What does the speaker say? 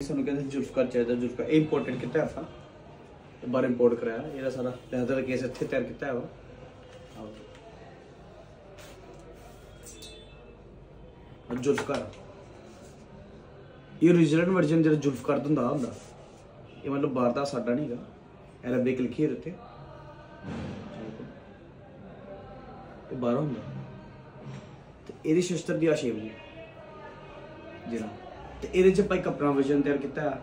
ਸਾਨੂੰ ਕਹਿੰਦੇ ਜ਼ੁਲਫਕਾਰ ਚਾਹੀਦਾ ਜ਼ੁਲਫਕਾਰ ਇਹ ਇੰਪੋਰਟਡ ਕੀਤਾ ਆਪਾਂ ਤੇ ਬਾਹਰ ਇੰਪੋਰਟ ਕਰਾਇਆ ਇਹਦਾ ਸਾਰਾ ਲਹਿਦਾ ਦਾ ਕੇਸ ਇੱਥੇ ਤਿਆਰ ਕੀਤਾ ਹੈ ਵਾ ਆਓ। ਆਹ ਜ਼ੁਲਫਕਾਰ ਇਹ ਰੀਜਨਲ ਵਰਜਨ ਜਿਹੜਾ ਜ਼ੁਲਫਕਾਰ ਦਾ ਹੁੰਦਾ ਹੁੰਦਾ ਇਹ ਮਤਲਬ ਬਾਹਰ ਦਾ ਸਾਡਾ ਨਹੀਂਗਾ ਅਰਬਿਕ ਲਿਖੀ ਹੈ ਉੱਤੇ ਇਹ ਬਾਹਰੋਂ ਹੁੰਦਾ ਤੇ ਇਹਦੀ ਸ਼ਸਤਰ ਦੀ ਆ ਸ਼ੇਪ ਜੀ ਜਿਹੜਾ ਤੇ ਇਹਦੇ 'ਚ ਭਾਈ ਕਪੜਾ ਵਜਨ ਤਿਆਰ ਕੀਤਾ ਜਿਹੜਾ